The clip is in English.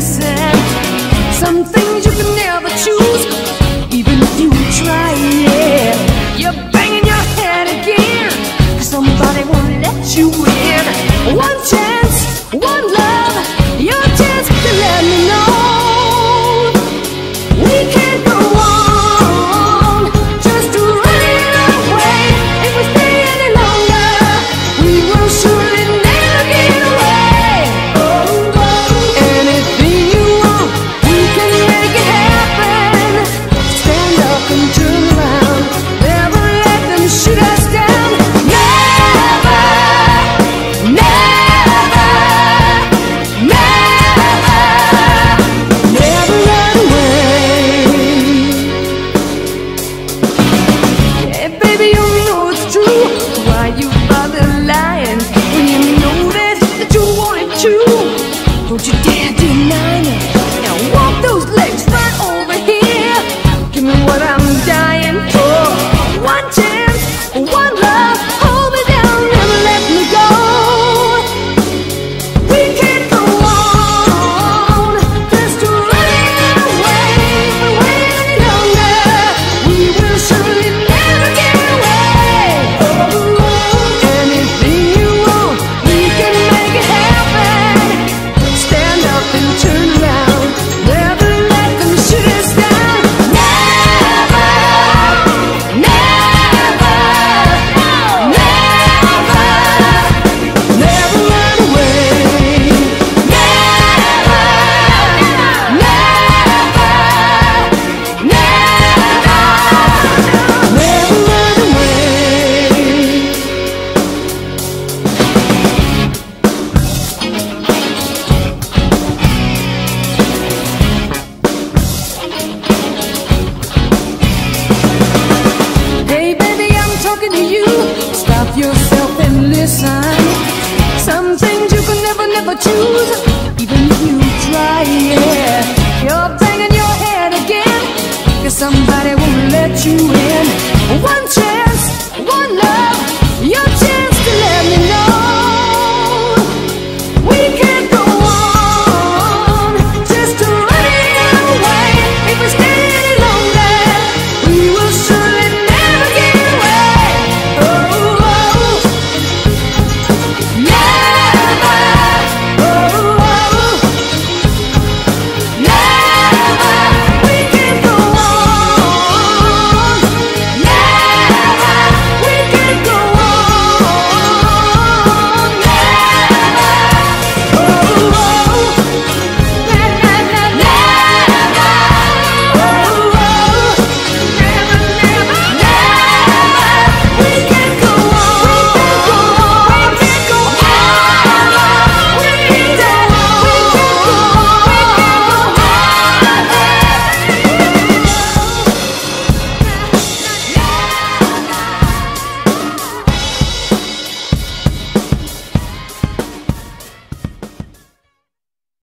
Some things you can never choose, even if you try Yeah, You're banging your head again, cause somebody won't let you in. One chance. some things you can never, never choose.